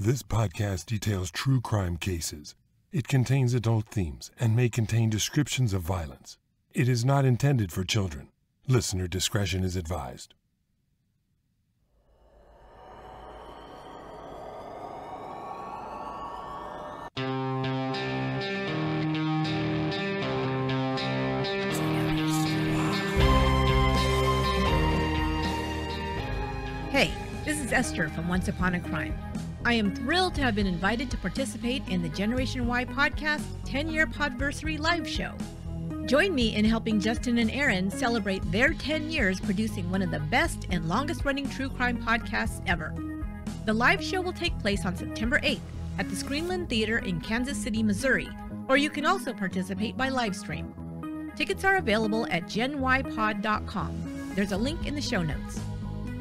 This podcast details true crime cases. It contains adult themes and may contain descriptions of violence. It is not intended for children. Listener discretion is advised. Hey, this is Esther from Once Upon a Crime. I am thrilled to have been invited to participate in the Generation Why podcast 10 year Podversary live show. Join me in helping Justin and Aaron celebrate their 10 years producing one of the best and longest running true crime podcasts ever. The live show will take place on September 8th at the Screenland Theater in Kansas City, Missouri, or you can also participate by live stream. Tickets are available at genwhypod.com. There's a link in the show notes.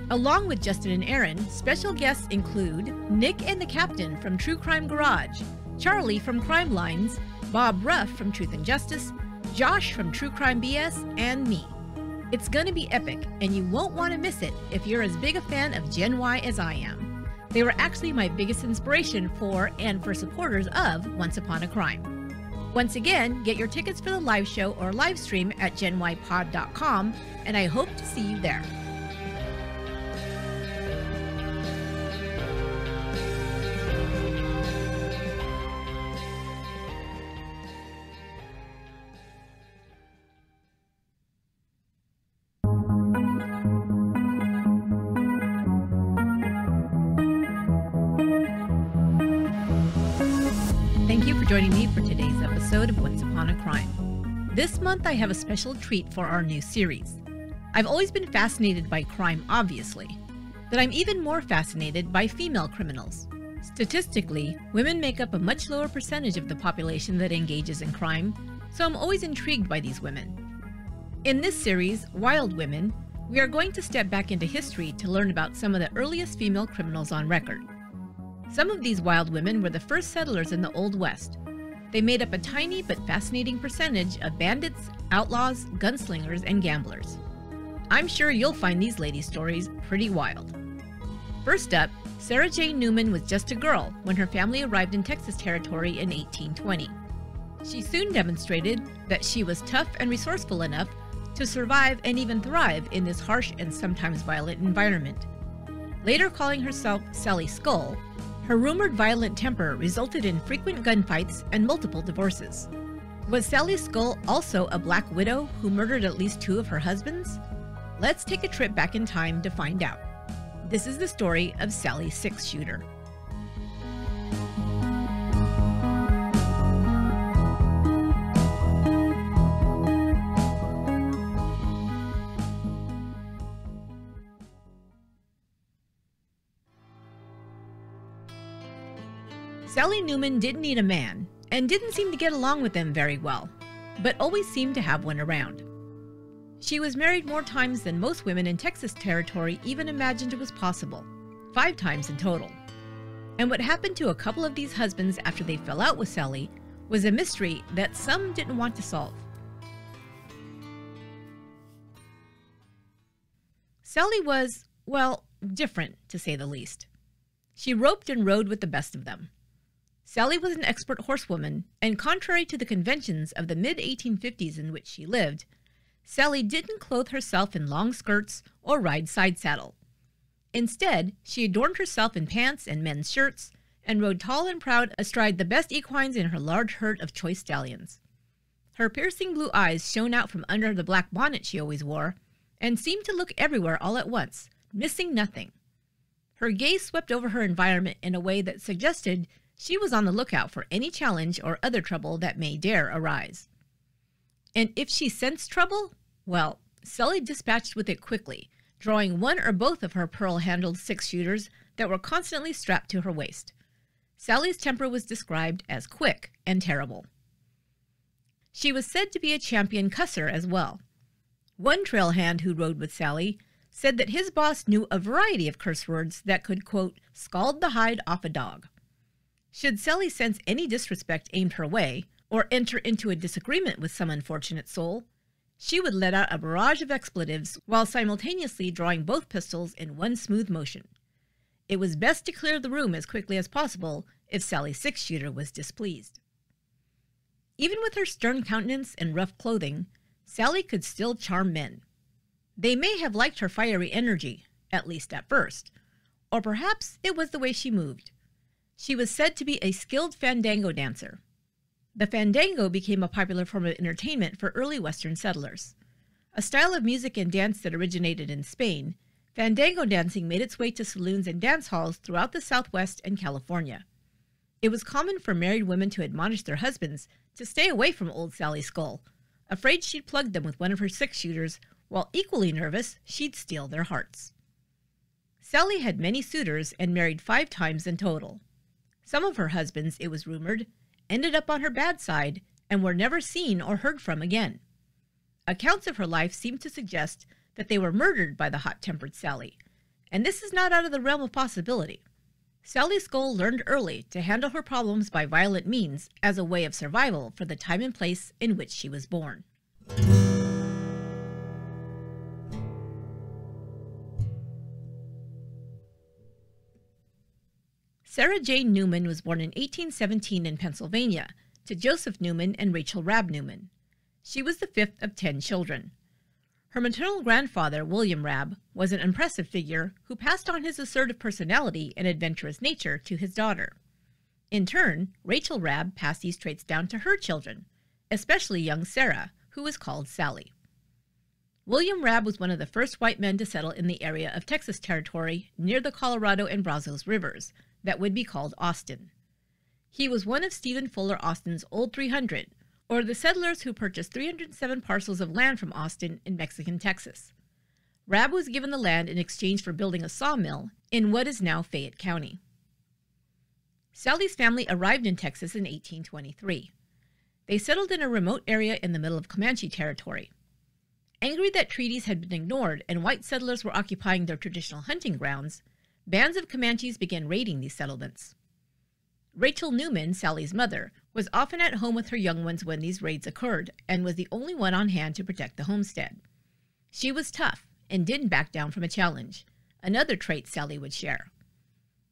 Along with Justin and Aaron, special guests include Nick and the Captain from True Crime Garage, Charlie from Crime Lines, Bob Ruff from Truth and Justice, Josh from True Crime BS, and me. It's gonna be epic, and you won't want to miss it if you're as big a fan of Gen Why as I am. They were actually my biggest inspiration for and for supporters of Once Upon a Crime. Once again, get your tickets for the live show or live stream at genwhypod.com, and I hope to see you there. Thank you for joining me for today's episode of Once Upon a Crime. This month I have a special treat for our new series. I've always been fascinated by crime, obviously, but I'm even more fascinated by female criminals. Statistically, women make up a much lower percentage of the population that engages in crime, so I'm always intrigued by these women. In this series, Wild Women, we are going to step back into history to learn about some of the earliest female criminals on record. Some of these wild women were the first settlers in the Old West. They made up a tiny but fascinating percentage of bandits, outlaws, gunslingers, and gamblers. I'm sure you'll find these ladies' stories pretty wild. First up, Sarah Jane Newman was just a girl when her family arrived in Texas Territory in 1820. She soon demonstrated that she was tough and resourceful enough to survive and even thrive in this harsh and sometimes violent environment. Later calling herself Sally Skull, her rumored violent temper resulted in frequent gunfights and multiple divorces. Was Sally Skull also a black widow who murdered at least two of her husbands? Let's take a trip back in time to find out. This is the story of Sally Six Shooter. Sally Newman didn't need a man and didn't seem to get along with them very well, but always seemed to have one around. She was married more times than most women in Texas Territory even imagined it was possible, five times in total. And what happened to a couple of these husbands after they fell out with Sally was a mystery that some didn't want to solve. Sally was, well, different, to say the least. She roped and rode with the best of them. Sally was an expert horsewoman, and contrary to the conventions of the mid 1850s in which she lived, Sally didn't clothe herself in long skirts or ride side saddle. Instead, she adorned herself in pants and men's shirts and rode tall and proud astride the best equines in her large herd of choice stallions. Her piercing blue eyes shone out from under the black bonnet she always wore and seemed to look everywhere all at once, missing nothing. Her gaze swept over her environment in a way that suggested she was on the lookout for any challenge or other trouble that may dare arise. And if she sensed trouble, well, Sally dispatched with it quickly, drawing one or both of her pearl handled six shooters that were constantly strapped to her waist. Sally's temper was described as quick and terrible. She was said to be a champion cusser as well. One trail hand who rode with Sally said that his boss knew a variety of curse words that could, quote, scald the hide off a dog. Should Sally sense any disrespect aimed her way, or enter into a disagreement with some unfortunate soul, she would let out a barrage of expletives while simultaneously drawing both pistols in one smooth motion. It was best to clear the room as quickly as possible if Sally's six shooter was displeased. Even with her stern countenance and rough clothing, Sally could still charm men. They may have liked her fiery energy, at least at first, or perhaps it was the way she moved. She was said to be a skilled fandango dancer. The fandango became a popular form of entertainment for early Western settlers. A style of music and dance that originated in Spain, fandango dancing made its way to saloons and dance halls throughout the Southwest and California. It was common for married women to admonish their husbands to stay away from old Sally Skull, afraid she'd plug them with one of her six shooters, while equally nervous she'd steal their hearts. Sally had many suitors and married five times in total. Some of her husbands, it was rumored, ended up on her bad side and were never seen or heard from again. Accounts of her life seem to suggest that they were murdered by the hot tempered Sally, and this is not out of the realm of possibility. Sally Skull learned early to handle her problems by violent means as a way of survival for the time and place in which she was born. Sarah Jane Newman was born in 1817 in Pennsylvania to Joseph Newman and Rachel Rabb Newman. She was the fifth of ten children. Her maternal grandfather, William Rabb, was an impressive figure who passed on his assertive personality and adventurous nature to his daughter. In turn, Rachel Rabb passed these traits down to her children, especially young Sarah, who was called Sally. William Rabb was one of the first white men to settle in the area of Texas Territory near the Colorado and Brazos rivers that would be called Austin. He was one of Stephen Fuller Austin's Old 300, or the settlers who purchased 307 parcels of land from Austin in Mexican Texas. Rabb was given the land in exchange for building a sawmill in what is now Fayette County. Sally's family arrived in Texas in 1823. They settled in a remote area in the middle of Comanche territory. Angry that treaties had been ignored and white settlers were occupying their traditional hunting grounds, bands of Comanches began raiding these settlements. Rachel Newman, Sally's mother, was often at home with her young ones when these raids occurred and was the only one on hand to protect the homestead. She was tough and didn't back down from a challenge, another trait Sally would share.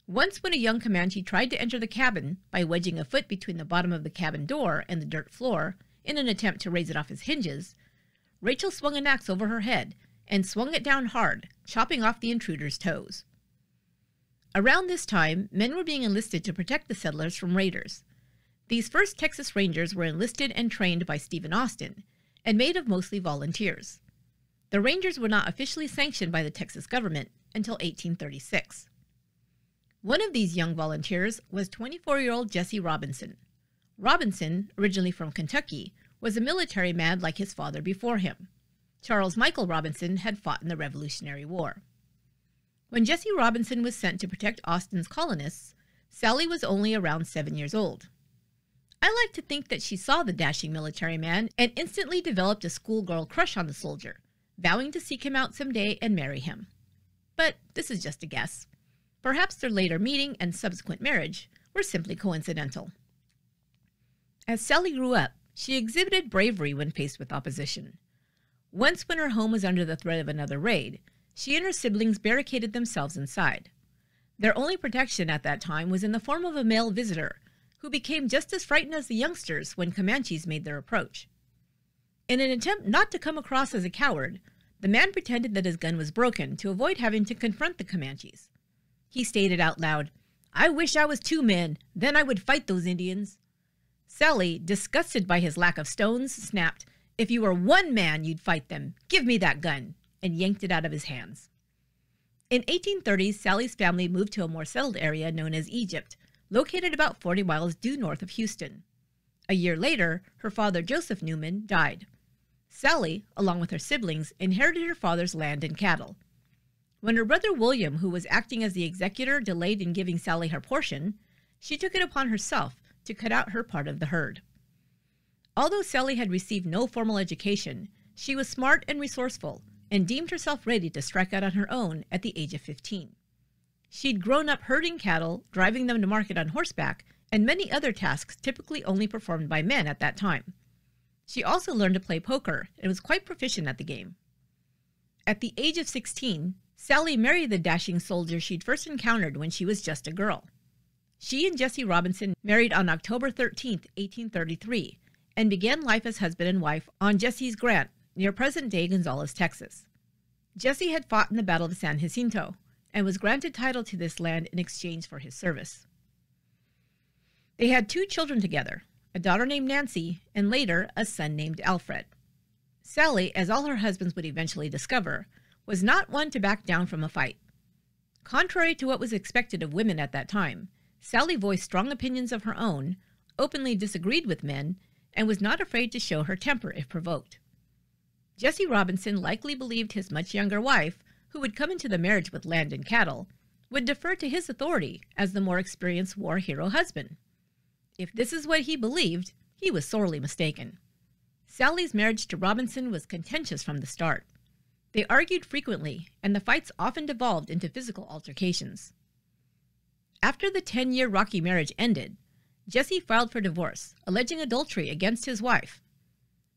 Once, when a young Comanche tried to enter the cabin by wedging a foot between the bottom of the cabin door and the dirt floor in an attempt to raise it off his hinges, Rachel swung an axe over her head and swung it down hard, chopping off the intruder's toes. Around this time, men were being enlisted to protect the settlers from raiders. These first Texas Rangers were enlisted and trained by Stephen Austin and made of mostly volunteers. The Rangers were not officially sanctioned by the Texas government until 1836. One of these young volunteers was 24 year old Jesse Robinson. Robinson, originally from Kentucky, was a military man like his father before him. Charles Michael Robinson had fought in the Revolutionary War. When Jesse Robinson was sent to protect Austin's colonists, Sally was only around seven years old. I like to think that she saw the dashing military man and instantly developed a schoolgirl crush on the soldier, vowing to seek him out someday and marry him. But this is just a guess. Perhaps their later meeting and subsequent marriage were simply coincidental. As Sally grew up, she exhibited bravery when faced with opposition. Once, when her home was under the threat of another raid, she and her siblings barricaded themselves inside. Their only protection at that time was in the form of a male visitor, who became just as frightened as the youngsters when Comanches made their approach. In an attempt not to come across as a coward, the man pretended that his gun was broken to avoid having to confront the Comanches. He stated out loud, I wish I was two men, then I would fight those Indians. Sally, disgusted by his lack of stones, snapped, If you were one man, you'd fight them. Give me that gun and yanked it out of his hands. In 1830, Sally's family moved to a more settled area known as Egypt, located about 40 miles due north of Houston. A year later, her father, Joseph Newman, died. Sally, along with her siblings, inherited her father's land and cattle. When her brother William, who was acting as the executor, delayed in giving Sally her portion, she took it upon herself to cut out her part of the herd. Although Sally had received no formal education, she was smart and resourceful and deemed herself ready to strike out on her own at the age of 15. She'd grown up herding cattle, driving them to market on horseback, and many other tasks typically only performed by men at that time. She also learned to play poker and was quite proficient at the game. At the age of 16, Sally married the dashing soldier she'd first encountered when she was just a girl. She and Jesse Robinson married on October 13, 1833, and began life as husband and wife on Jesse's Grant near present day Gonzales, Texas. Jesse had fought in the Battle of San Jacinto and was granted title to this land in exchange for his service. They had two children together a daughter named Nancy, and later a son named Alfred. Sally, as all her husbands would eventually discover, was not one to back down from a fight. Contrary to what was expected of women at that time, Sally voiced strong opinions of her own, openly disagreed with men, and was not afraid to show her temper if provoked. Jesse Robinson likely believed his much younger wife, who would come into the marriage with land and cattle, would defer to his authority as the more experienced war hero husband. If this is what he believed, he was sorely mistaken. Sally's marriage to Robinson was contentious from the start. They argued frequently, and the fights often devolved into physical altercations. After the 10 year rocky marriage ended, Jesse filed for divorce, alleging adultery against his wife.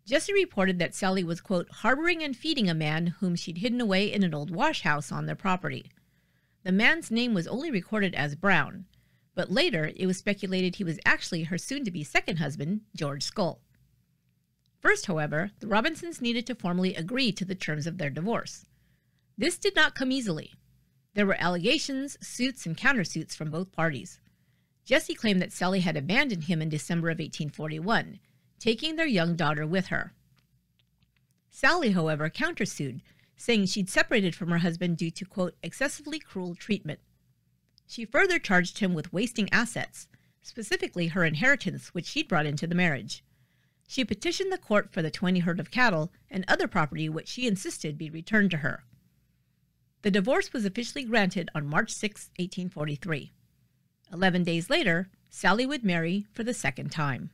Jesse reported that Sally was, quote, harboring and feeding a man whom she'd hidden away in an old wash house on their property. The man's name was only recorded as Brown, but later it was speculated he was actually her soon to be second husband, George Skull. First, however, the Robinsons needed to formally agree to the terms of their divorce. This did not come easily. There were allegations, suits, and countersuits from both parties. Jesse claimed that Sally had abandoned him in December of 1841, taking their young daughter with her. Sally, however, countersued, saying she'd separated from her husband due to, quote, excessively cruel treatment. She further charged him with wasting assets, specifically her inheritance, which she'd brought into the marriage. She petitioned the court for the 20 herd of cattle and other property which she insisted be returned to her. The divorce was officially granted on March 6, 1843. Eleven days later, Sally would marry for the second time.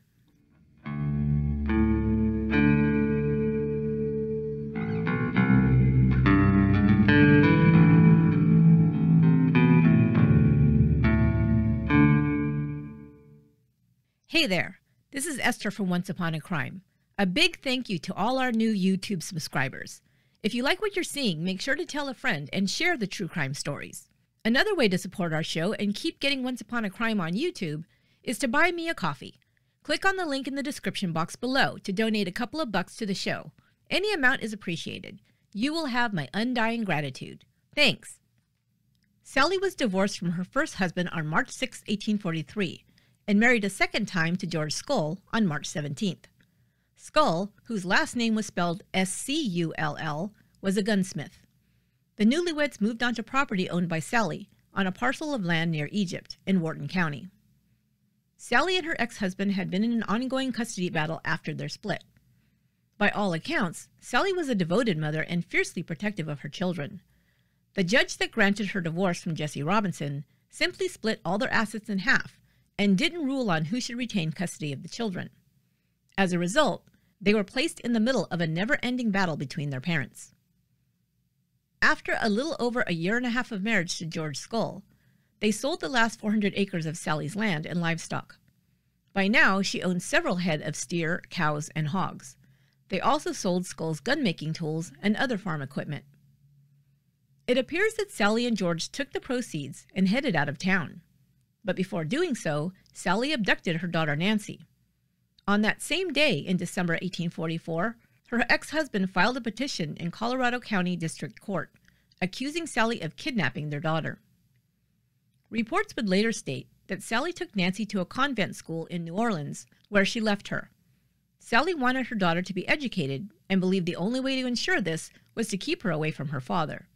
Hey there, this is Esther from Once Upon a Crime. A big thank you to all our new YouTube subscribers. If you like what you're seeing, make sure to tell a friend and share the true crime stories. Another way to support our show and keep getting Once Upon a Crime on YouTube is to buy me a coffee. Click on the link in the description box below to donate a couple of bucks to the show. Any amount is appreciated. You will have my undying gratitude. Thanks. Sally was divorced from her first husband on March 6, 1843 and married a second time to George Skull on March 17th. Skull, whose last name was spelled S C U L L, was a gunsmith. The newlyweds moved onto property owned by Sally on a parcel of land near Egypt in Wharton County. Sally and her ex husband had been in an ongoing custody battle after their split. By all accounts, Sally was a devoted mother and fiercely protective of her children. The judge that granted her divorce from Jesse Robinson simply split all their assets in half and didn't rule on who should retain custody of the children. As a result, they were placed in the middle of a never ending battle between their parents. After a little over a year and a half of marriage to George Skull, they sold the last 400 acres of Sally's land and livestock. By now, she owned several head of steer, cows, and hogs. They also sold Skull's gun-making tools and other farm equipment. It appears that Sally and George took the proceeds and headed out of town. But before doing so, Sally abducted her daughter Nancy. On that same day in December 1844, her ex husband filed a petition in Colorado County District Court accusing Sally of kidnapping their daughter. Reports would later state that Sally took Nancy to a convent school in New Orleans, where she left her. Sally wanted her daughter to be educated and believed the only way to ensure this was to keep her away from her father.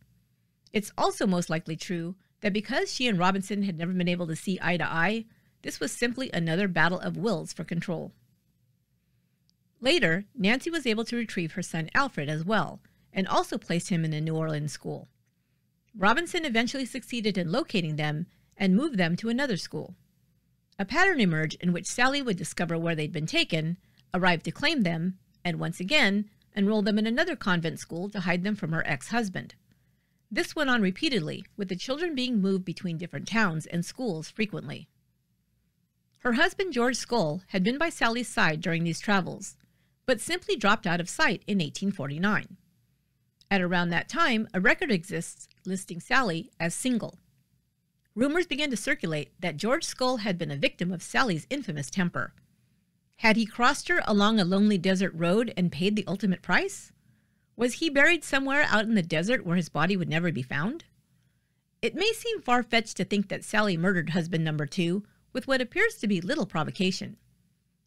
It's also most likely true that because she and Robinson had never been able to see eye to eye, this was simply another battle of wills for control. Later, Nancy was able to retrieve her son Alfred as well, and also placed him in a New Orleans school. Robinson eventually succeeded in locating them and moved them to another school. A pattern emerged in which Sally would discover where they'd been taken, arrive to claim them, and once again enroll them in another convent school to hide them from her ex husband. This went on repeatedly, with the children being moved between different towns and schools frequently. Her husband, George Skull, had been by Sally's side during these travels, but simply dropped out of sight in 1849. At around that time, a record exists listing Sally as single. Rumors began to circulate that George Skull had been a victim of Sally's infamous temper. Had he crossed her along a lonely desert road and paid the ultimate price? Was he buried somewhere out in the desert where his body would never be found? It may seem far fetched to think that Sally murdered husband number two with what appears to be little provocation.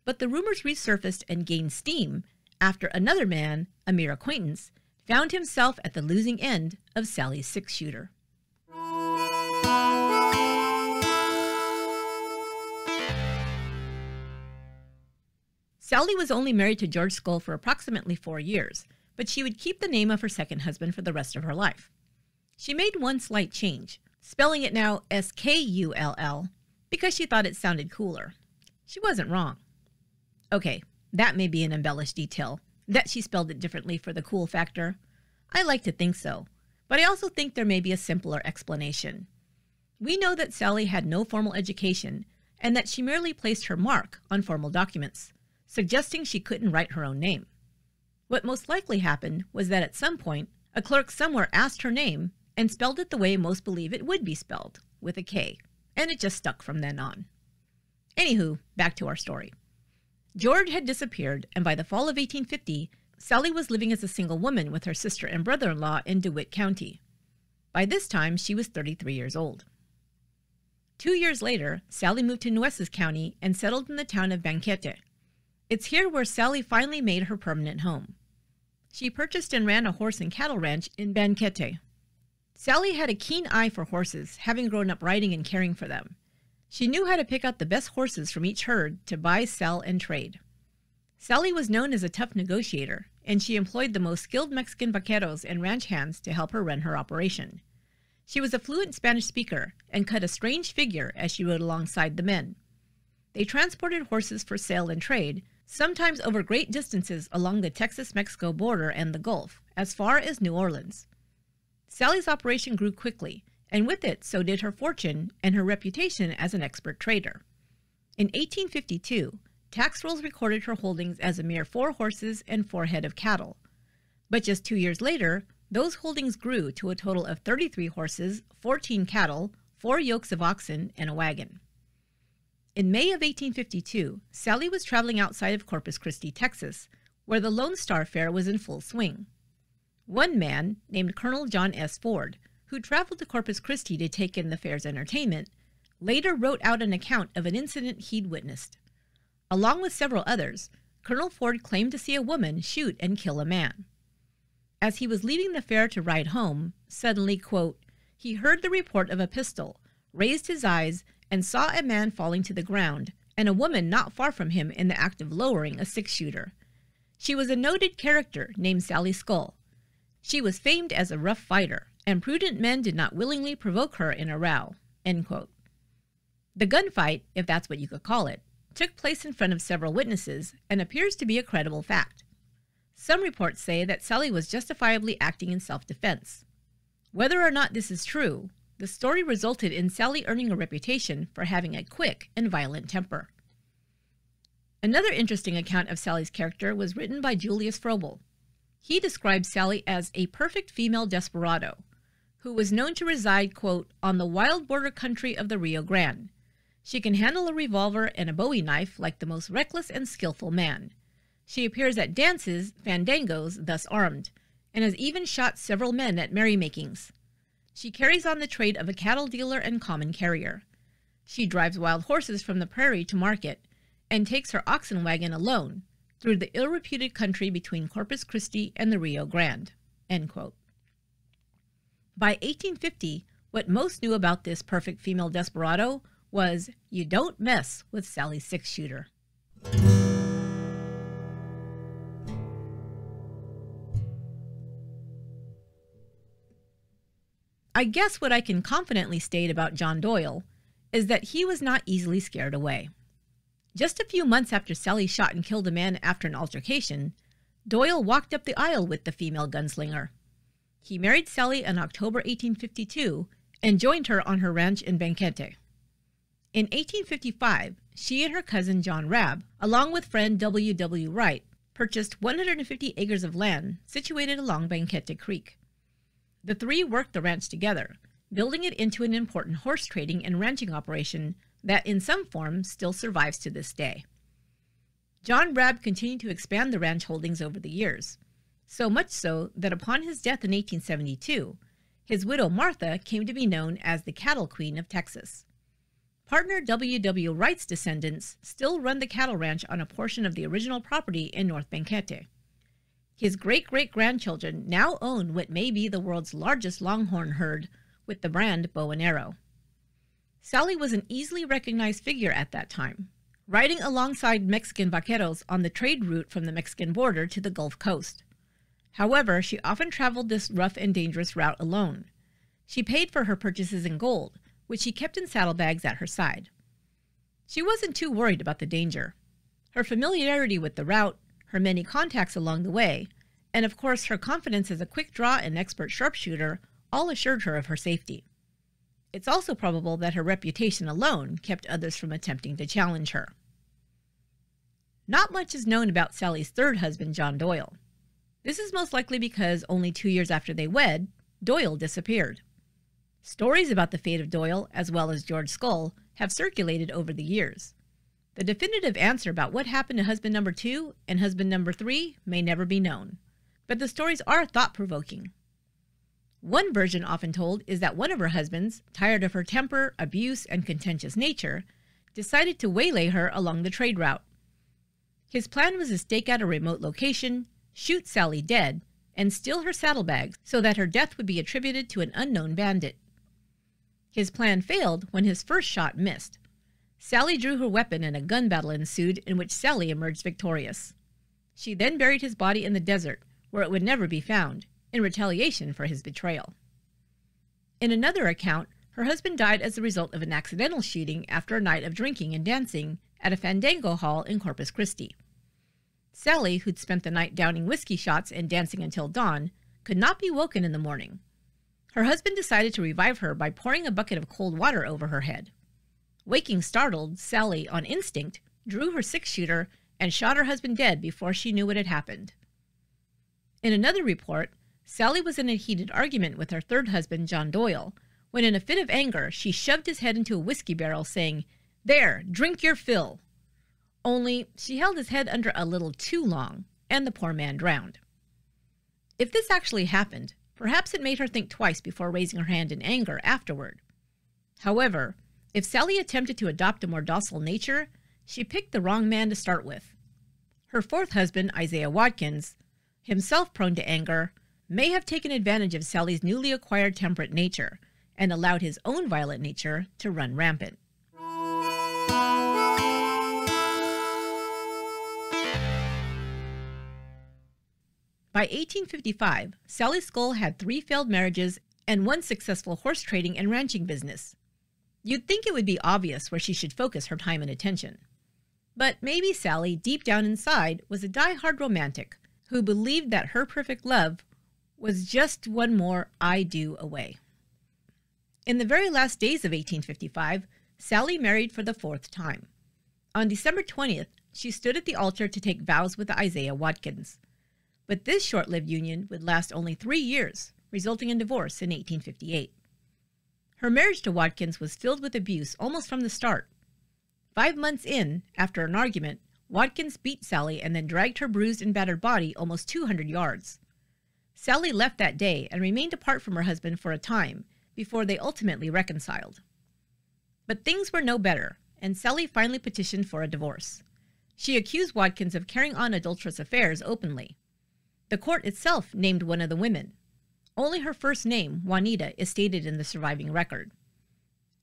But the rumors resurfaced and gained steam after another man, a mere acquaintance, found himself at the losing end of Sally's six shooter. Sally was only married to George Skull for approximately four years, but she would keep the name of her second husband for the rest of her life. She made one slight change, spelling it now S K U L L, because she thought it sounded cooler. She wasn't wrong. Okay, that may be an embellished detail, that she spelled it differently for the cool factor. I like to think so, but I also think there may be a simpler explanation. We know that Sally had no formal education and that she merely placed her mark on formal documents suggesting she couldn't write her own name. What most likely happened was that at some point, a clerk somewhere asked her name and spelled it the way most believe it would be spelled, with a K, and it just stuck from then on. Anywho, back to our story. George had disappeared, and by the fall of 1850, Sally was living as a single woman with her sister and brother in law in DeWitt County. By this time, she was 33 years old. Two years later, Sally moved to Nueces County and settled in the town of Banquete, it's here where Sally finally made her permanent home. She purchased and ran a horse and cattle ranch in Banquete. Sally had a keen eye for horses, having grown up riding and caring for them. She knew how to pick out the best horses from each herd to buy, sell, and trade. Sally was known as a tough negotiator, and she employed the most skilled Mexican vaqueros and ranch hands to help her run her operation. She was a fluent Spanish speaker and cut a strange figure as she rode alongside the men. They transported horses for sale and trade, sometimes over great distances along the Texas Mexico border and the Gulf, as far as New Orleans. Sally's operation grew quickly, and with it, so did her fortune and her reputation as an expert trader. In 1852, tax rolls recorded her holdings as a mere four horses and four head of cattle. But just two years later, those holdings grew to a total of 33 horses, 14 cattle, four yokes of oxen, and a wagon. In May of 1852, Sally was traveling outside of Corpus Christi, Texas, where the Lone Star Fair was in full swing. One man, named Colonel John S. Ford, who traveled to Corpus Christi to take in the fair's entertainment, later wrote out an account of an incident he'd witnessed. Along with several others, Colonel Ford claimed to see a woman shoot and kill a man. As he was leaving the fair to ride home, suddenly, quote, he heard the report of a pistol, raised his eyes, and saw a man falling to the ground and a woman not far from him in the act of lowering a six shooter. She was a noted character named Sally Skull. She was famed as a rough fighter, and prudent men did not willingly provoke her in a row. The gunfight, if that's what you could call it, took place in front of several witnesses and appears to be a credible fact. Some reports say that Sally was justifiably acting in self defense. Whether or not this is true, the story resulted in Sally earning a reputation for having a quick and violent temper. Another interesting account of Sally's character was written by Julius Froebel. He described Sally as a perfect female desperado who was known to reside, quote, on the wild border country of the Rio Grande. She can handle a revolver and a bowie knife like the most reckless and skillful man. She appears at dances, fandangos, thus armed, and has even shot several men at merrymakings. She carries on the trade of a cattle dealer and common carrier. She drives wild horses from the prairie to market and takes her oxen wagon alone through the ill reputed country between Corpus Christi and the Rio Grande. By 1850, what most knew about this perfect female desperado was you don't mess with Sally's six I guess what I can confidently state about John Doyle is that he was not easily scared away. Just a few months after Sally shot and killed a man after an altercation, Doyle walked up the aisle with the female gunslinger. He married Sally in October 1852 and joined her on her ranch in Banquete. In 1855, she and her cousin John Rabb, along with friend W. W. Wright, purchased 150 acres of land situated along Banquete Creek. The three worked the ranch together, building it into an important horse trading and ranching operation that, in some form, still survives to this day. John Rabb continued to expand the ranch holdings over the years, so much so that upon his death in 1872, his widow Martha came to be known as the Cattle Queen of Texas. Partner W. W. Wright's descendants still run the cattle ranch on a portion of the original property in North Banquete. His great great grandchildren now own what may be the world's largest longhorn herd with the brand Bow and Arrow. Sally was an easily recognized figure at that time, riding alongside Mexican vaqueros on the trade route from the Mexican border to the Gulf Coast. However, she often traveled this rough and dangerous route alone. She paid for her purchases in gold, which she kept in saddlebags at her side. She wasn't too worried about the danger. Her familiarity with the route, her many contacts along the way, and of course her confidence as a quick draw and expert sharpshooter all assured her of her safety. It's also probable that her reputation alone kept others from attempting to challenge her. Not much is known about Sally's third husband, John Doyle. This is most likely because only two years after they wed, Doyle disappeared. Stories about the fate of Doyle, as well as George Skull, have circulated over the years. The definitive answer about what happened to husband number two and husband number three may never be known, but the stories are thought provoking. One version often told is that one of her husbands, tired of her temper, abuse, and contentious nature, decided to waylay her along the trade route. His plan was to stake out a remote location, shoot Sally dead, and steal her saddlebags so that her death would be attributed to an unknown bandit. His plan failed when his first shot missed. Sally drew her weapon and a gun battle ensued in which Sally emerged victorious. She then buried his body in the desert, where it would never be found, in retaliation for his betrayal. In another account, her husband died as a result of an accidental shooting after a night of drinking and dancing at a fandango hall in Corpus Christi. Sally, who'd spent the night downing whiskey shots and dancing until dawn, could not be woken in the morning. Her husband decided to revive her by pouring a bucket of cold water over her head. Waking startled, Sally, on instinct, drew her six shooter and shot her husband dead before she knew what had happened. In another report, Sally was in a heated argument with her third husband, John Doyle, when in a fit of anger she shoved his head into a whiskey barrel, saying, There, drink your fill. Only she held his head under a little too long, and the poor man drowned. If this actually happened, Perhaps it made her think twice before raising her hand in anger afterward. However, if Sally attempted to adopt a more docile nature, she picked the wrong man to start with. Her fourth husband, Isaiah Watkins, himself prone to anger, may have taken advantage of Sally's newly acquired temperate nature and allowed his own violent nature to run rampant. By 1855, Sally Skull had three failed marriages and one successful horse trading and ranching business. You'd think it would be obvious where she should focus her time and attention. But maybe Sally, deep down inside, was a die-hard romantic who believed that her perfect love was just one more I do away. In the very last days of 1855, Sally married for the fourth time. On December 20th, she stood at the altar to take vows with Isaiah Watkins. But this short lived union would last only three years, resulting in divorce in 1858. Her marriage to Watkins was filled with abuse almost from the start. Five months in, after an argument, Watkins beat Sally and then dragged her bruised and battered body almost 200 yards. Sally left that day and remained apart from her husband for a time before they ultimately reconciled. But things were no better, and Sally finally petitioned for a divorce. She accused Watkins of carrying on adulterous affairs openly. The court itself named one of the women. Only her first name, Juanita, is stated in the surviving record.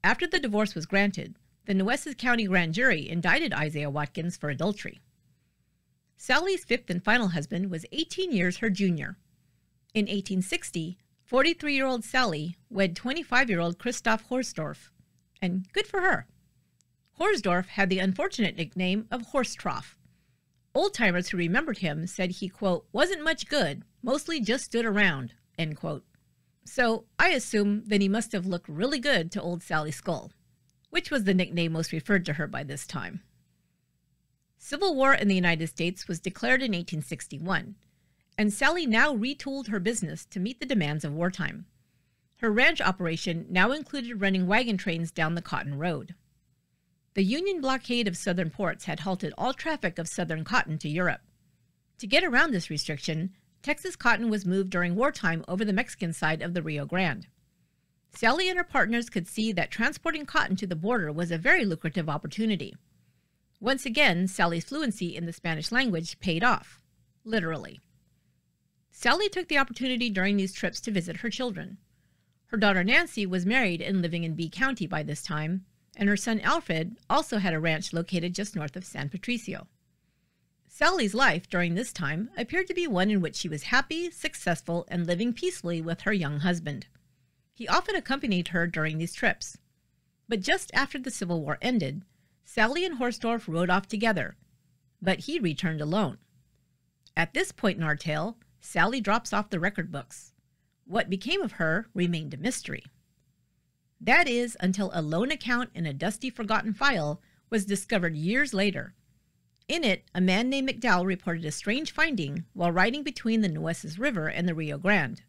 After the divorce was granted, the Nueces County grand jury indicted Isaiah Watkins for adultery. Sally's fifth and final husband was 18 years her junior. In 1860, 43 year old Sally wed 25 year old Christoph Horsdorf, and good for her. Horsdorf had the unfortunate nickname of Horse Trough. Old timers who remembered him said he, quote, wasn't much good, mostly just stood around, end quote. So I assume that he must have looked really good to old Sally Skull, which was the nickname most referred to her by this time. Civil war in the United States was declared in 1861, and Sally now retooled her business to meet the demands of wartime. Her ranch operation now included running wagon trains down the Cotton Road. The Union blockade of southern ports had halted all traffic of southern cotton to Europe. To get around this restriction, Texas cotton was moved during wartime over the Mexican side of the Rio Grande. Sally and her partners could see that transporting cotton to the border was a very lucrative opportunity. Once again, Sally's fluency in the Spanish language paid off, literally. Sally took the opportunity during these trips to visit her children. Her daughter Nancy was married and living in Bee County by this time, and her son Alfred also had a ranch located just north of San Patricio. Sally's life during this time appeared to be one in which she was happy, successful, and living peacefully with her young husband. He often accompanied her during these trips. But just after the Civil War ended, Sally and Horsdorf rode off together, but he returned alone. At this point in our tale, Sally drops off the record books. What became of her remained a mystery. That is, until a lone account in a dusty, forgotten file was discovered years later. In it, a man named McDowell reported a strange finding while riding between the Nueces River and the Rio Grande.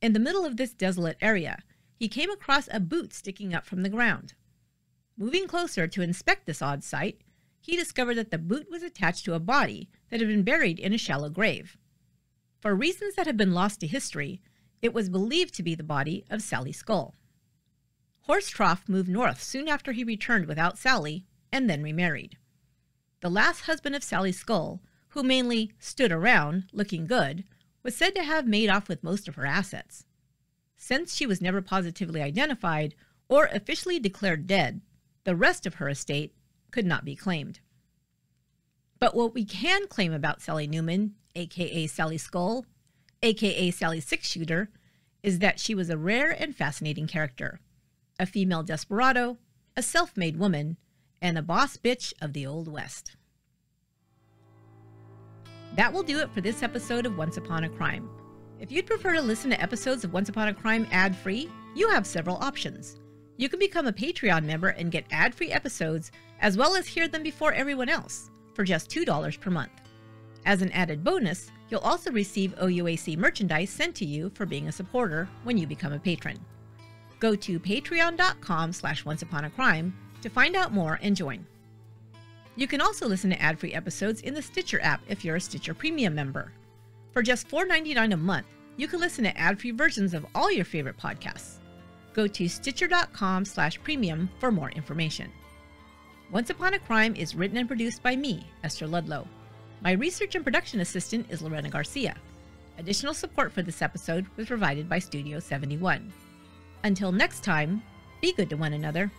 In the middle of this desolate area, he came across a boot sticking up from the ground. Moving closer to inspect this odd sight, he discovered that the boot was attached to a body that had been buried in a shallow grave. For reasons that have been lost to history, it was believed to be the body of Sally Skull. Horsdorf moved north soon after he returned without Sally and then remarried. The last husband of Sally Skull, who mainly stood around looking good, was said to have made off with most of her assets. Since she was never positively identified or officially declared dead, the rest of her estate could not be claimed. But what we can claim about Sally Newman, aka Sally Skull, aka Sally Six Shooter, is that she was a rare and fascinating character a female desperado, a self made woman, and the boss bitch of the Old West. That will do it for this episode of Once Upon a Crime. If you'd prefer to listen to episodes of Once Upon a Crime ad free, you have several options. You can become a Patreon member and get ad free episodes, as well as hear them before everyone else, for just $2 per month. As an added bonus, you'll also receive OUAC merchandise sent to you for being a supporter when you become a patron. Go to patreon.com slash onceuponacrime to find out more and join. You can also listen to ad-free episodes in the Stitcher app if you're a Stitcher Premium member. For just $4.99 a month, you can listen to ad-free versions of all your favorite podcasts. Go to stitcher.com slash premium for more information. Once Upon a Crime is written and produced by me, Esther Ludlow. My research and production assistant is Lorena Garcia. Additional support for this episode was provided by Studio 71. Until next time, be good to one another